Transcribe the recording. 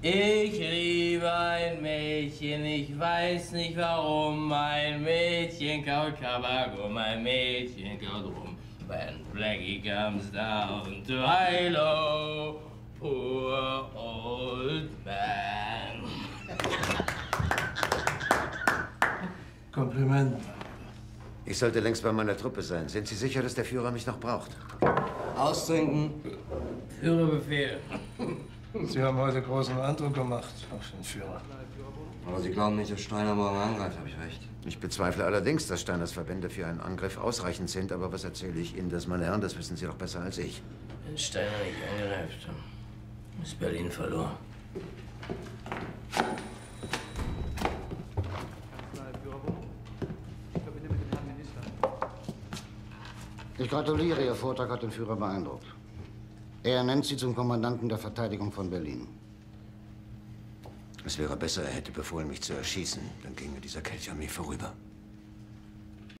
Ich liebe ein Mädchen, ich weiß nicht warum. Ein Mädchen kaut Tabak und ein Mädchen kaut rum. When Blackie comes down to Hilo, poor old man. Kompliment. Ich sollte längst bei meiner Truppe sein. Sind Sie sicher, dass der Führer mich noch braucht? Austrinken. Führerbefehl. Sie haben heute großen Eindruck gemacht auf den Führer. Aber Sie glauben nicht, dass Steiner morgen angreift, habe ich recht. Ich bezweifle allerdings, dass Steiners Verbände für einen Angriff ausreichend sind. Aber was erzähle ich Ihnen das, meine Herren? Das wissen Sie doch besser als ich. Wenn Steiner nicht angreift, ist Berlin verloren. Ich gratuliere, Ihr Vortrag hat den Führer beeindruckt. Er nennt Sie zum Kommandanten der Verteidigung von Berlin. Es wäre besser, er hätte befohlen, mich zu erschießen. Dann ginge dieser Kelch an mir vorüber.